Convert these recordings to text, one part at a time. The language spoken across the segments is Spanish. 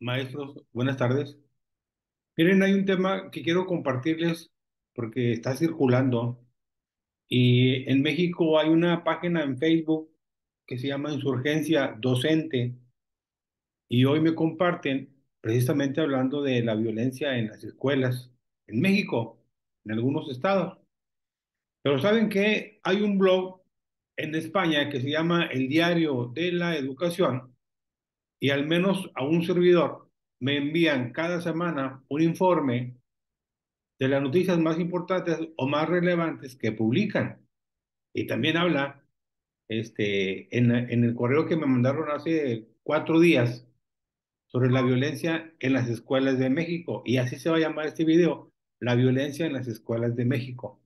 maestros, buenas tardes. Miren, hay un tema que quiero compartirles porque está circulando y en México hay una página en Facebook que se llama Insurgencia Docente y hoy me comparten precisamente hablando de la violencia en las escuelas en México, en algunos estados. Pero ¿saben que Hay un blog en España que se llama El Diario de la Educación y al menos a un servidor me envían cada semana un informe de las noticias más importantes o más relevantes que publican. Y también habla este, en, en el correo que me mandaron hace cuatro días sobre la violencia en las escuelas de México. Y así se va a llamar este video, la violencia en las escuelas de México.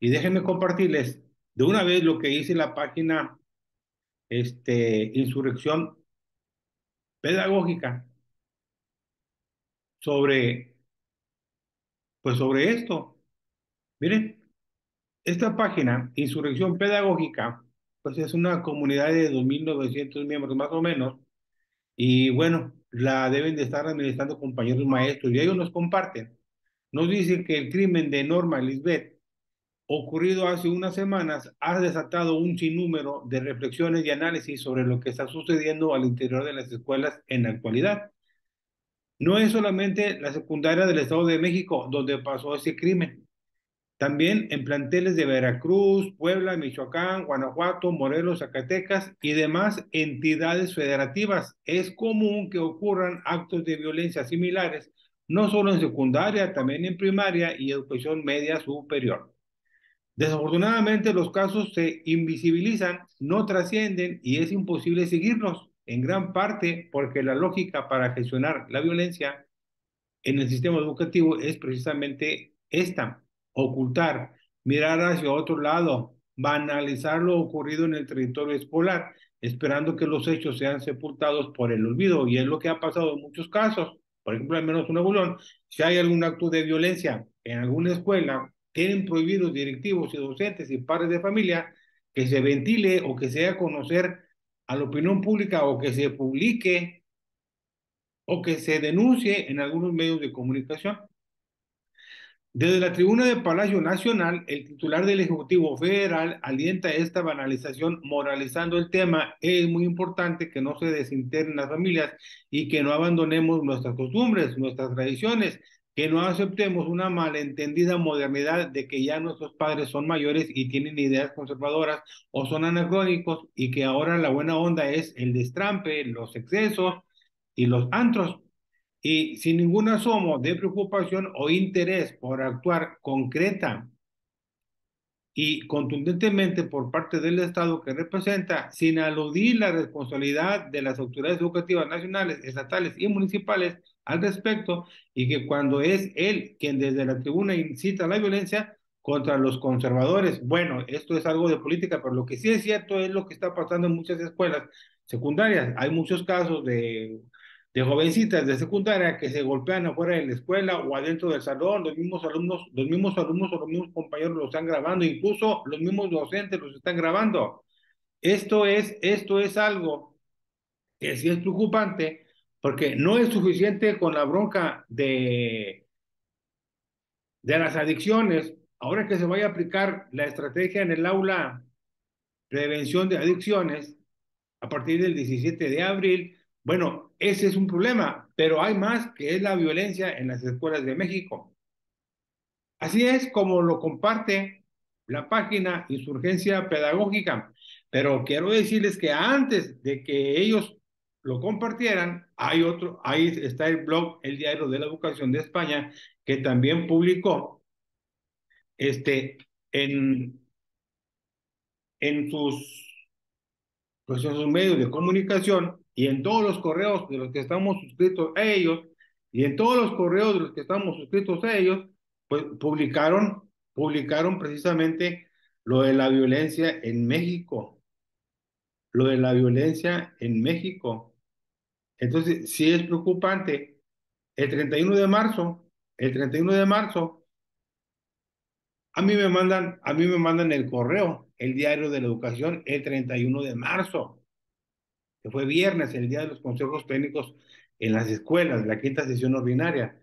Y déjenme compartirles de una vez lo que dice la página este, Insurrección pedagógica sobre, pues sobre esto. Miren, esta página, Insurrección Pedagógica, pues es una comunidad de 2.900 miembros más o menos, y bueno, la deben de estar administrando compañeros maestros, y ellos nos comparten. Nos dicen que el crimen de Norma Lisbeth ocurrido hace unas semanas ha desatado un sinnúmero de reflexiones y análisis sobre lo que está sucediendo al interior de las escuelas en la actualidad. No es solamente la secundaria del Estado de México donde pasó ese crimen. También en planteles de Veracruz, Puebla, Michoacán, Guanajuato, Morelos, Zacatecas y demás entidades federativas. Es común que ocurran actos de violencia similares, no solo en secundaria, también en primaria y educación media superior. Desafortunadamente los casos se invisibilizan, no trascienden y es imposible seguirlos, en gran parte porque la lógica para gestionar la violencia en el sistema educativo es precisamente esta, ocultar, mirar hacia otro lado, banalizar lo ocurrido en el territorio escolar, esperando que los hechos sean sepultados por el olvido. Y es lo que ha pasado en muchos casos. Por ejemplo, al menos en Nuevo León, si hay algún acto de violencia en alguna escuela, tienen prohibidos directivos y docentes y padres de familia que se ventile o que se haga conocer a la opinión pública o que se publique o que se denuncie en algunos medios de comunicación. Desde la tribuna de Palacio Nacional, el titular del Ejecutivo Federal alienta esta banalización moralizando el tema. Es muy importante que no se desintegren las familias y que no abandonemos nuestras costumbres, nuestras tradiciones, que no aceptemos una malentendida modernidad de que ya nuestros padres son mayores y tienen ideas conservadoras o son anacrónicos y que ahora la buena onda es el destrampe, los excesos y los antros. Y sin ningún asomo de preocupación o interés por actuar concreta y contundentemente por parte del Estado que representa, sin aludir la responsabilidad de las autoridades educativas nacionales, estatales y municipales al respecto y que cuando es él quien desde la tribuna incita la violencia contra los conservadores, bueno, esto es algo de política, pero lo que sí es cierto es lo que está pasando en muchas escuelas secundarias. Hay muchos casos de, de jovencitas de secundaria que se golpean afuera de la escuela o adentro del salón, los mismos alumnos, los mismos alumnos o los mismos compañeros los están grabando, incluso los mismos docentes los están grabando. Esto es, esto es algo que sí es preocupante porque no es suficiente con la bronca de, de las adicciones. Ahora que se vaya a aplicar la estrategia en el aula prevención de adicciones a partir del 17 de abril, bueno, ese es un problema, pero hay más que es la violencia en las escuelas de México. Así es como lo comparte la página Insurgencia Pedagógica, pero quiero decirles que antes de que ellos lo compartieran, hay otro, ahí está el blog El Diario de la Educación de España, que también publicó este, en, en sus, pues en sus medios de comunicación y en todos los correos de los que estamos suscritos a ellos, y en todos los correos de los que estamos suscritos a ellos, pues publicaron, publicaron precisamente lo de la violencia en México, lo de la violencia en México. Entonces, sí es preocupante. El 31 de marzo, el 31 de marzo, a mí me mandan, a mí me mandan el correo, el diario de la educación, el 31 de marzo, que fue viernes, el día de los consejos técnicos en las escuelas, la quinta sesión ordinaria.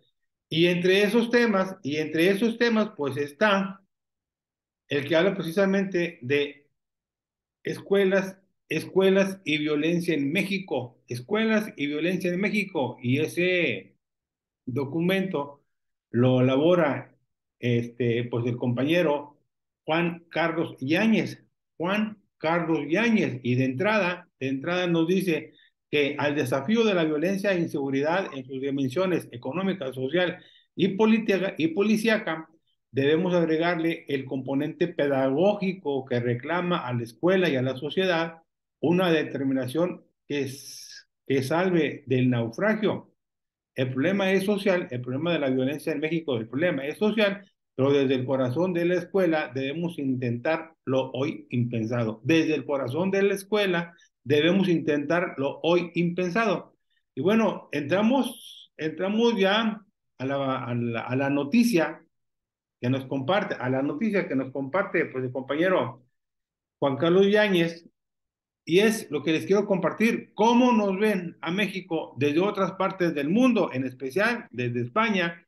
Y entre esos temas, y entre esos temas, pues está el que habla precisamente de escuelas, escuelas y violencia en México, escuelas y violencia en México, y ese documento lo elabora este, pues el compañero Juan Carlos Yáñez, Juan Carlos Yáñez, y de entrada, de entrada nos dice que al desafío de la violencia e inseguridad en sus dimensiones económica, social y política y policíaca, debemos agregarle el componente pedagógico que reclama a la escuela y a la sociedad una determinación que, es, que salve del naufragio. El problema es social, el problema de la violencia en México, el problema es social, pero desde el corazón de la escuela debemos intentar lo hoy impensado. Desde el corazón de la escuela debemos intentar lo hoy impensado. Y bueno, entramos, entramos ya a la, a la, a la noticia que nos comparte, a la noticia que nos comparte pues el compañero Juan Carlos Yáñez, y es lo que les quiero compartir, cómo nos ven a México desde otras partes del mundo, en especial desde España,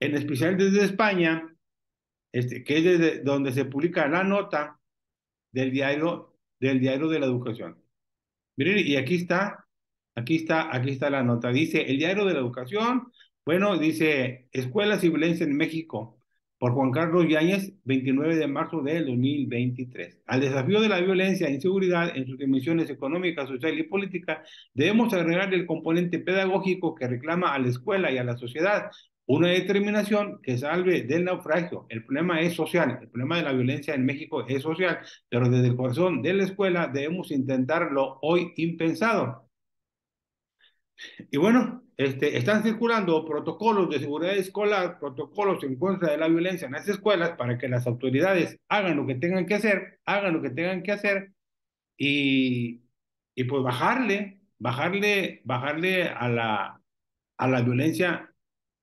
en especial desde España, este, que es desde donde se publica la nota del diario, del diario de la educación. Miren, y aquí está, aquí está, aquí está la nota. Dice, el diario de la educación, bueno, dice, escuelas y violencia en México, por Juan Carlos Yáñez, 29 de marzo del 2023. Al desafío de la violencia e inseguridad en sus dimensiones económicas, social y política, debemos agregar el componente pedagógico que reclama a la escuela y a la sociedad una determinación que salve del naufragio. El problema es social, el problema de la violencia en México es social, pero desde el corazón de la escuela debemos intentar lo hoy impensado. Y bueno, este, están circulando protocolos de seguridad escolar, protocolos en contra de la violencia en las escuelas para que las autoridades hagan lo que tengan que hacer, hagan lo que tengan que hacer y, y pues bajarle, bajarle, bajarle a la, a la violencia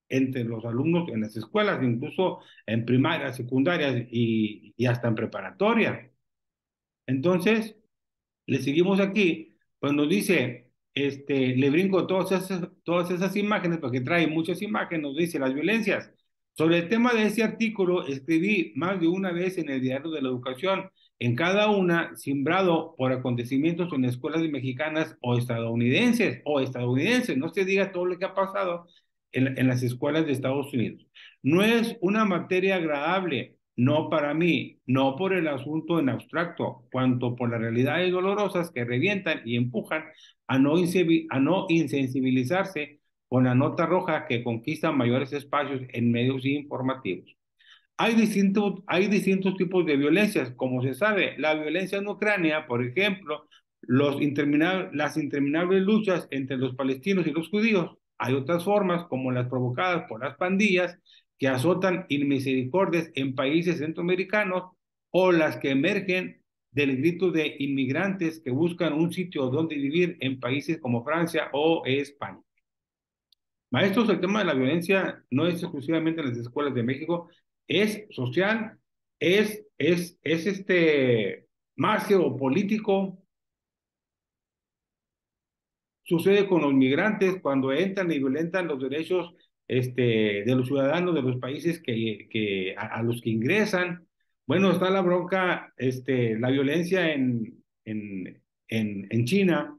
entre los alumnos en las escuelas, incluso en primarias, secundarias y, y hasta en preparatoria. Entonces, le seguimos aquí, pues nos dice este, le brinco todas esas, todas esas imágenes porque trae muchas imágenes, nos dice las violencias. Sobre el tema de ese artículo escribí más de una vez en el diario de la educación, en cada una simbrado por acontecimientos en escuelas mexicanas o estadounidenses, o estadounidenses, no se diga todo lo que ha pasado en, en las escuelas de Estados Unidos. No es una materia agradable, no para mí, no por el asunto en abstracto, cuanto por las realidades dolorosas que revientan y empujan a no, a no insensibilizarse con la nota roja que conquista mayores espacios en medios informativos. Hay distintos, hay distintos tipos de violencias, como se sabe, la violencia en Ucrania, por ejemplo, los las interminables luchas entre los palestinos y los judíos. Hay otras formas, como las provocadas por las pandillas, que azotan inmisericordias en países centroamericanos, o las que emergen del grito de inmigrantes que buscan un sitio donde vivir en países como Francia o España. Maestros, el tema de la violencia no es exclusivamente en las escuelas de México, es social, es, es, es este más geopolítico. Sucede con los migrantes cuando entran y violentan los derechos este, de los ciudadanos de los países que, que, a los que ingresan. Bueno, está la bronca, este, la violencia en, en, en, en China,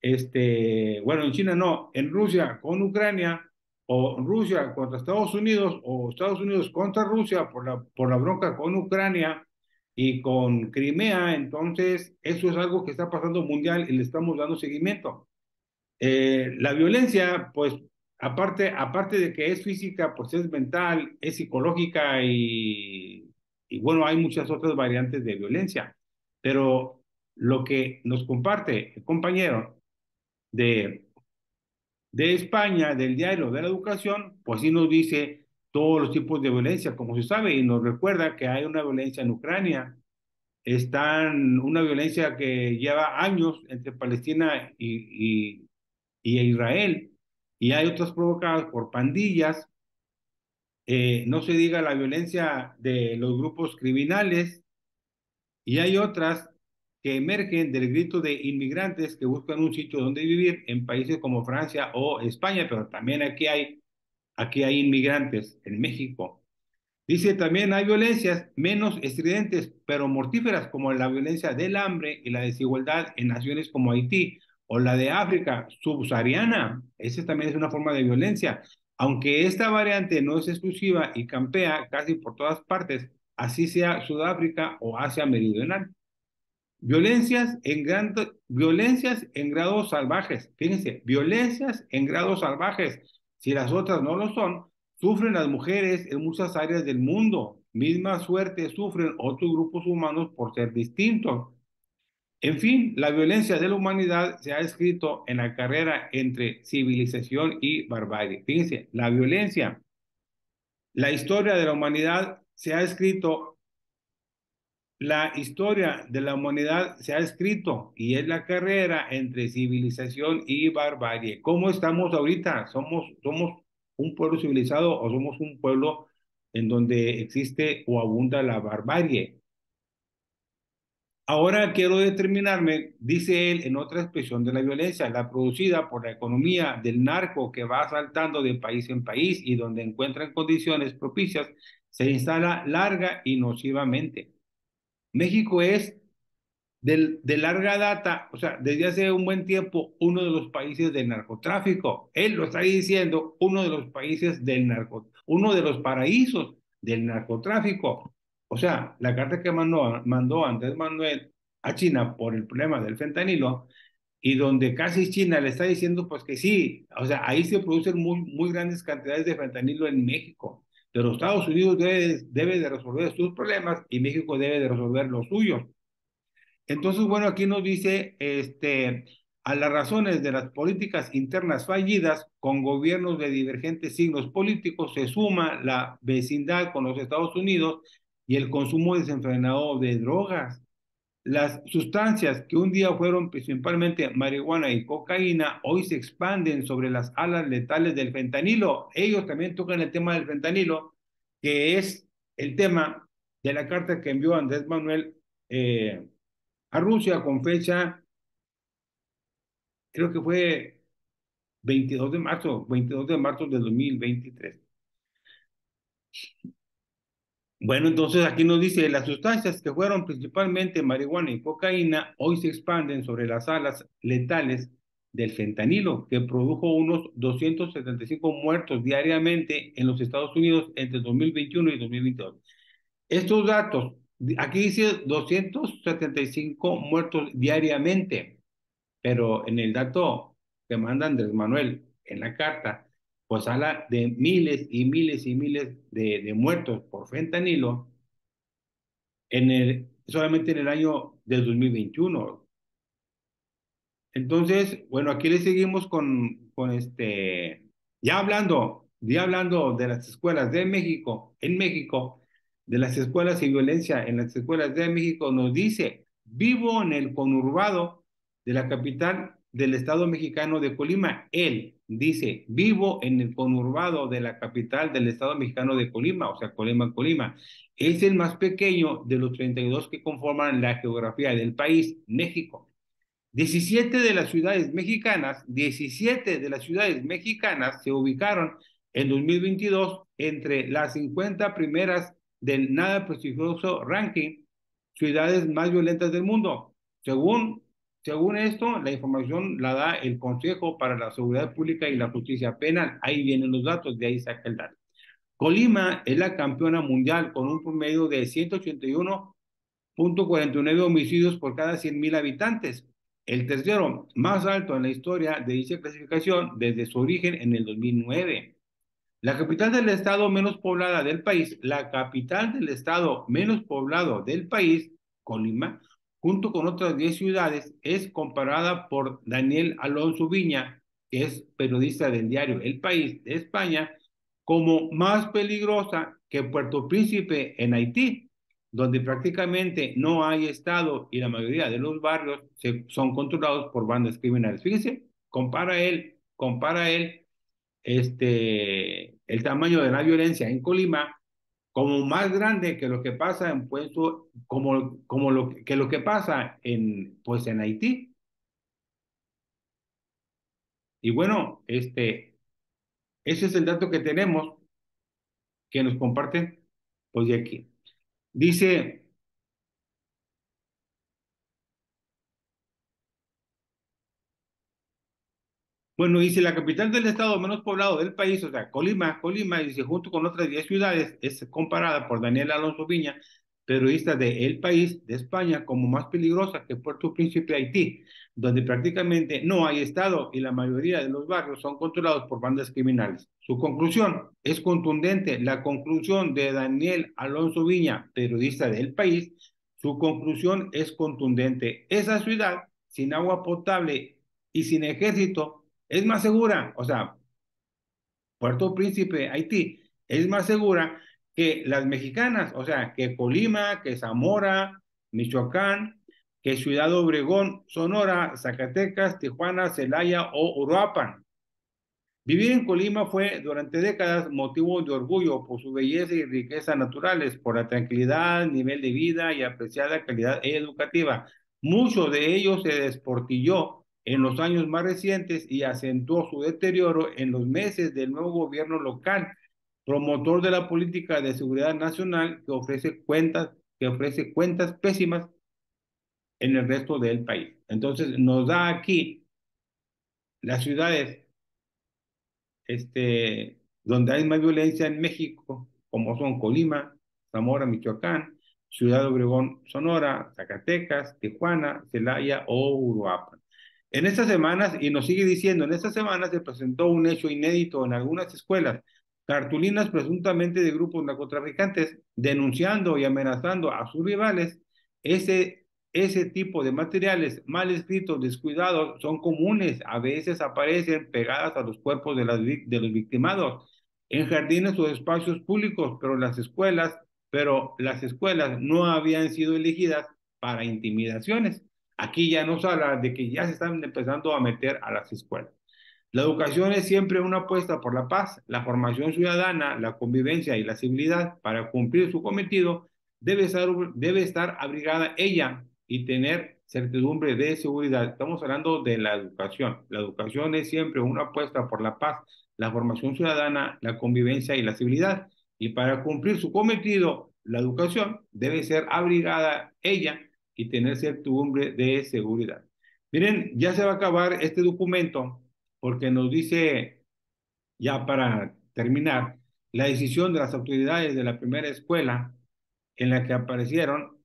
este, bueno, en China no, en Rusia con Ucrania, o Rusia contra Estados Unidos, o Estados Unidos contra Rusia por la, por la bronca con Ucrania y con Crimea, entonces eso es algo que está pasando mundial y le estamos dando seguimiento. Eh, la violencia, pues, aparte, aparte de que es física, pues es mental, es psicológica y y bueno, hay muchas otras variantes de violencia, pero lo que nos comparte el compañero de, de España, del diario de la educación, pues sí nos dice todos los tipos de violencia, como se sabe, y nos recuerda que hay una violencia en Ucrania, están una violencia que lleva años entre Palestina y, y, y Israel, y hay otras provocadas por pandillas, eh, no se diga la violencia de los grupos criminales, y hay otras que emergen del grito de inmigrantes que buscan un sitio donde vivir en países como Francia o España, pero también aquí hay, aquí hay inmigrantes en México. Dice también hay violencias menos estridentes, pero mortíferas, como la violencia del hambre y la desigualdad en naciones como Haití o la de África subsahariana. Esa también es una forma de violencia. Aunque esta variante no es exclusiva y campea casi por todas partes, así sea Sudáfrica o Asia Meridional. Violencias en, violencias en grados salvajes. Fíjense, violencias en grados salvajes. Si las otras no lo son, sufren las mujeres en muchas áreas del mundo. Misma suerte sufren otros grupos humanos por ser distintos. En fin, la violencia de la humanidad se ha escrito en la carrera entre civilización y barbarie. Fíjense, la violencia, la historia de la humanidad se ha escrito la historia de la humanidad se ha escrito y es la carrera entre civilización y barbarie. ¿Cómo estamos ahorita? ¿Somos, somos un pueblo civilizado o somos un pueblo en donde existe o abunda la barbarie? Ahora quiero determinarme, dice él, en otra expresión de la violencia, la producida por la economía del narco que va saltando de país en país y donde encuentran condiciones propicias, se instala larga y nocivamente. México es de, de, larga data, o sea, desde hace un buen tiempo, uno de los países del narcotráfico. Él lo está diciendo, uno de los países del narcotráfico, uno de los paraísos del narcotráfico. O sea, la carta que mandó, mandó Andrés Manuel a China por el problema del fentanilo, y donde casi China le está diciendo pues que sí, o sea, ahí se producen muy, muy grandes cantidades de fentanilo en México pero Estados Unidos debe, debe de resolver sus problemas y México debe de resolver los suyos. Entonces, bueno, aquí nos dice, este, a las razones de las políticas internas fallidas con gobiernos de divergentes signos políticos se suma la vecindad con los Estados Unidos y el consumo desenfrenado de drogas. Las sustancias que un día fueron principalmente marihuana y cocaína, hoy se expanden sobre las alas letales del fentanilo. Ellos también tocan el tema del fentanilo, que es el tema de la carta que envió Andrés Manuel eh, a Rusia con fecha, creo que fue 22 de marzo, 22 de marzo de 2023. Bueno, entonces aquí nos dice, las sustancias que fueron principalmente marihuana y cocaína hoy se expanden sobre las alas letales del fentanilo, que produjo unos 275 muertos diariamente en los Estados Unidos entre 2021 y 2022. Estos datos, aquí dice 275 muertos diariamente, pero en el dato que manda Andrés Manuel en la carta, pues habla de miles y miles y miles de, de muertos por fentanilo en el, solamente en el año del 2021. Entonces, bueno, aquí le seguimos con, con este, ya hablando, ya hablando de las escuelas de México, en México, de las escuelas y violencia en las escuelas de México, nos dice, vivo en el conurbado de la capital del Estado mexicano de Colima. Él dice, vivo en el conurbado de la capital del Estado mexicano de Colima, o sea, Colima, Colima. Es el más pequeño de los 32 que conforman la geografía del país, México. 17 de las ciudades mexicanas, 17 de las ciudades mexicanas se ubicaron en 2022 entre las 50 primeras del nada prestigioso ranking ciudades más violentas del mundo, según según esto, la información la da el Consejo para la Seguridad Pública y la Justicia Penal. Ahí vienen los datos, de ahí saca el dato. Colima es la campeona mundial con un promedio de 181.49 homicidios por cada 100.000 habitantes. El tercero más alto en la historia de dicha clasificación desde su origen en el 2009. La capital del estado menos poblada del país, la capital del estado menos poblado del país, Colima, junto con otras 10 ciudades, es comparada por Daniel Alonso Viña, que es periodista del diario El País de España, como más peligrosa que Puerto Príncipe en Haití, donde prácticamente no hay Estado y la mayoría de los barrios son controlados por bandas criminales. Fíjense, compara él, compara él este, el tamaño de la violencia en Colima como más grande que lo que pasa en puesto, como, como lo que lo que pasa en, pues en Haití. Y bueno, este, ese es el dato que tenemos que nos comparten, pues de aquí. Dice, Bueno, dice la capital del estado menos poblado del país, o sea, Colima, Colima, dice, junto con otras 10 ciudades, es comparada por Daniel Alonso Viña, periodista de El País, de España, como más peligrosa que Puerto Príncipe, Haití, donde prácticamente no hay estado y la mayoría de los barrios son controlados por bandas criminales. Su conclusión es contundente. La conclusión de Daniel Alonso Viña, periodista de El País, su conclusión es contundente. Esa ciudad, sin agua potable y sin ejército, es más segura, o sea, Puerto Príncipe, Haití, es más segura que las mexicanas, o sea, que Colima, que Zamora, Michoacán, que Ciudad Obregón, Sonora, Zacatecas, Tijuana, Celaya o Uruapan. Vivir en Colima fue durante décadas motivo de orgullo por su belleza y riqueza naturales, por la tranquilidad, nivel de vida y apreciada calidad educativa. Mucho de ello se desportilló en los años más recientes y acentuó su deterioro en los meses del nuevo gobierno local, promotor de la política de seguridad nacional que ofrece cuentas, que ofrece cuentas pésimas en el resto del país. Entonces nos da aquí las ciudades este, donde hay más violencia en México, como son Colima, Zamora, Michoacán, Ciudad Obregón, Sonora, Zacatecas, Tijuana, Celaya o Uruapan. En estas semanas, y nos sigue diciendo, en estas semanas se presentó un hecho inédito en algunas escuelas, cartulinas presuntamente de grupos narcotraficantes denunciando y amenazando a sus rivales. Ese, ese tipo de materiales mal escritos, descuidados, son comunes, a veces aparecen pegadas a los cuerpos de, las, de los victimados en jardines o espacios públicos, pero las escuelas, pero las escuelas no habían sido elegidas para intimidaciones. Aquí ya nos habla de que ya se están empezando a meter a las escuelas. La educación es siempre una apuesta por la paz, la formación ciudadana, la convivencia y la civilidad. Para cumplir su cometido, debe estar, debe estar abrigada ella y tener certidumbre de seguridad. Estamos hablando de la educación. La educación es siempre una apuesta por la paz, la formación ciudadana, la convivencia y la civilidad. Y para cumplir su cometido, la educación debe ser abrigada ella y tener certidumbre de seguridad. Miren, ya se va a acabar este documento porque nos dice, ya para terminar, la decisión de las autoridades de la primera escuela en la que aparecieron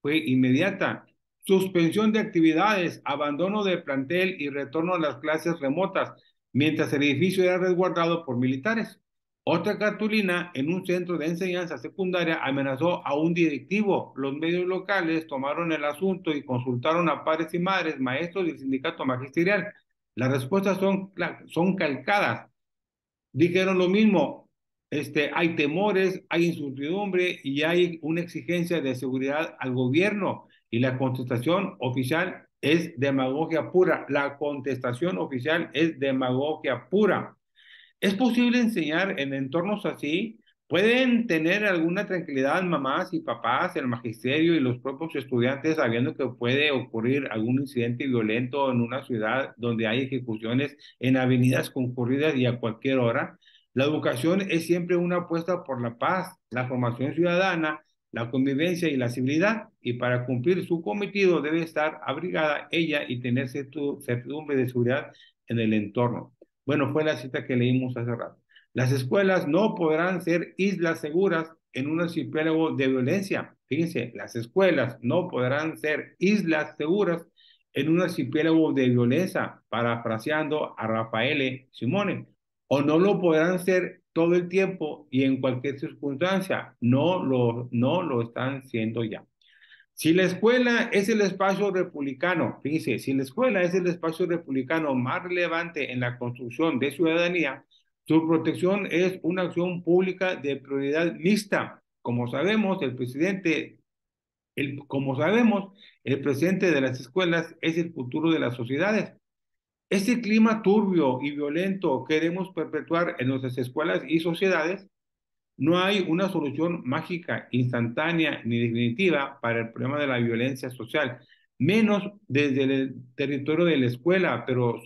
fue inmediata. Suspensión de actividades, abandono del plantel y retorno a las clases remotas, mientras el edificio era resguardado por militares. Otra cartulina en un centro de enseñanza secundaria amenazó a un directivo. Los medios locales tomaron el asunto y consultaron a padres y madres, maestros del sindicato magisterial. Las respuestas son, son calcadas. Dijeron lo mismo, este, hay temores, hay incertidumbre y hay una exigencia de seguridad al gobierno. Y la contestación oficial es demagogia pura. La contestación oficial es demagogia pura. ¿Es posible enseñar en entornos así? ¿Pueden tener alguna tranquilidad mamás y papás, el magisterio y los propios estudiantes sabiendo que puede ocurrir algún incidente violento en una ciudad donde hay ejecuciones en avenidas concurridas y a cualquier hora? La educación es siempre una apuesta por la paz, la formación ciudadana, la convivencia y la civilidad, y para cumplir su cometido debe estar abrigada ella y tener certidumbre de seguridad en el entorno. Bueno, fue la cita que leímos hace rato. Las escuelas no podrán ser islas seguras en un archipiélago de violencia. Fíjense, las escuelas no podrán ser islas seguras en un archipiélago de violencia, parafraseando a Rafael Simone, o no lo podrán ser todo el tiempo y en cualquier circunstancia. No lo, no lo están siendo ya. Si la escuela es el espacio republicano, fíjense, si la escuela es el espacio republicano más relevante en la construcción de ciudadanía, su protección es una acción pública de prioridad mixta. Como sabemos, el presidente, el, como sabemos, el presidente de las escuelas es el futuro de las sociedades. Este clima turbio y violento queremos perpetuar en nuestras escuelas y sociedades No hay una solución mágica, instantánea ni definitiva para el problema de la violencia social, menos desde el territorio de la escuela, pero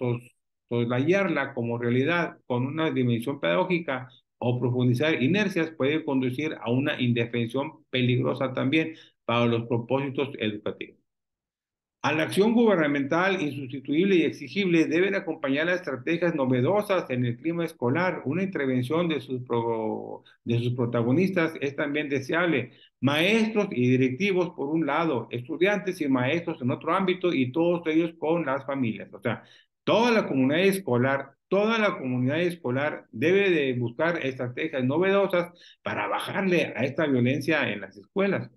soslayarla como realidad con una dimensión pedagógica o profundizar inercias puede conducir a una indefensión peligrosa también para los propósitos educativos. A la acción gubernamental insustituible y exigible deben acompañar las estrategias novedosas en el clima escolar. Una intervención de sus, de sus protagonistas es también deseable. Maestros y directivos por un lado, estudiantes y maestros en otro ámbito y todos ellos con las familias. O sea, toda la comunidad escolar, toda la comunidad escolar debe de buscar estrategias novedosas para bajarle a esta violencia en las escuelas.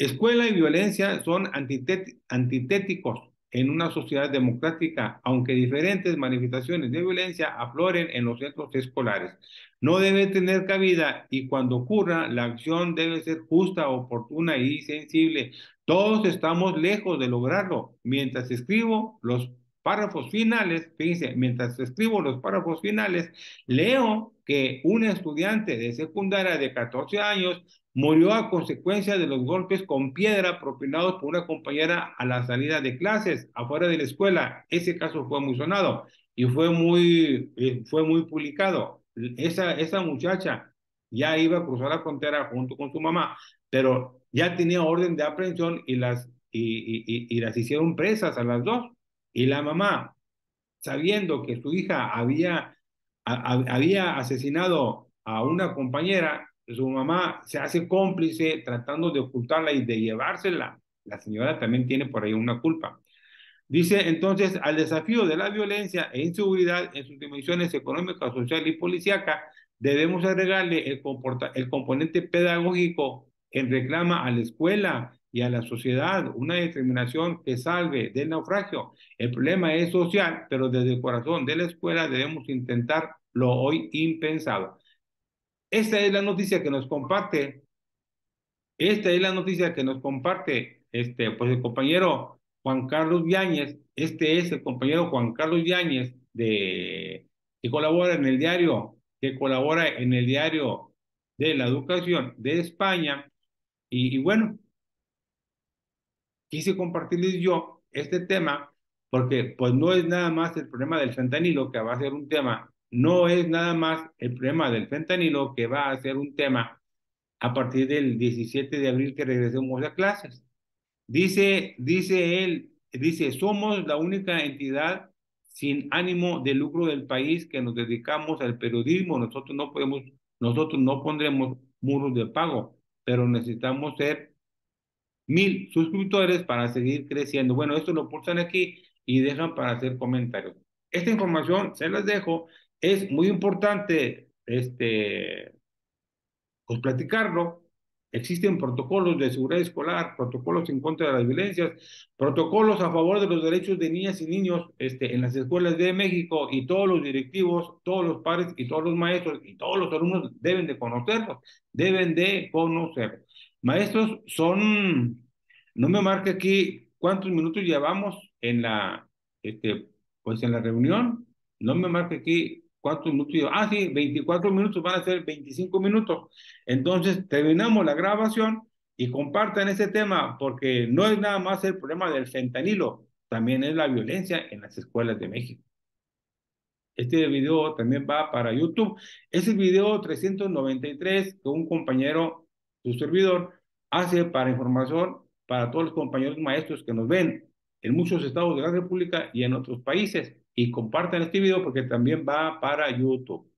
Escuela y violencia son antitéticos en una sociedad democrática, aunque diferentes manifestaciones de violencia afloren en los centros escolares. No debe tener cabida y cuando ocurra, la acción debe ser justa, oportuna y sensible. Todos estamos lejos de lograrlo. Mientras escribo los párrafos finales, fíjense, mientras escribo los párrafos finales, leo que un estudiante de secundaria de 14 años murió a consecuencia de los golpes con piedra propinados por una compañera a la salida de clases afuera de la escuela. Ese caso fue muy sonado y fue muy, eh, fue muy publicado. Esa, esa muchacha ya iba a cruzar la frontera junto con su mamá, pero ya tenía orden de aprehensión y las, y, las hicieron presas a las dos. Y la mamá, sabiendo que su hija había, había asesinado a una compañera, su mamá se hace cómplice tratando de ocultarla y de llevársela. La señora también tiene por ahí una culpa. Dice entonces, al desafío de la violencia e inseguridad en sus dimensiones económica, social y policíaca, debemos agregarle el, el componente pedagógico en reclama a la escuela y a la sociedad una determinación que salve del naufragio. El problema es social, pero desde el corazón de la escuela debemos intentar lo hoy impensado. Esta es la noticia que nos comparte, esta es la noticia que nos comparte este, pues el compañero Juan Carlos Yáñez, este es el compañero Juan Carlos Yáñez de, que colabora en el diario, que colabora en el diario de la educación de España. Y, y bueno, quise compartirles yo este tema porque pues no es nada más el problema del fentanilo que va a ser un tema no es nada más el problema del fentanilo que va a ser un tema a partir del 17 de abril que regresemos a clases. Dice, dice él, dice, somos la única entidad sin ánimo de lucro del país que nos dedicamos al periodismo. Nosotros no podemos, nosotros no pondremos muros de pago, pero necesitamos ser mil suscriptores para seguir creciendo. Bueno, esto lo pulsan aquí y dejan para hacer comentarios. Esta información se las dejo es muy importante este, pues platicarlo. Existen protocolos de seguridad escolar, protocolos en contra de las violencias, protocolos a favor de los derechos de niñas y niños este, en las escuelas de México y todos los directivos, todos los padres y todos los maestros y todos los alumnos deben de conocerlos, deben de conocerlos. Maestros son, no me marque aquí cuántos minutos llevamos en la, este, pues en la reunión, no me marque aquí ¿Cuántos minutos? Ah, sí, 24 minutos van a ser 25 minutos. Entonces, terminamos la grabación y compartan ese tema porque no es nada más el problema del fentanilo, también es la violencia en las escuelas de México. Este video también va para YouTube. Es el video 393 que un compañero, su servidor, hace para información para todos los compañeros maestros que nos ven en muchos estados de la República y en otros países y compartan este video porque también va para YouTube.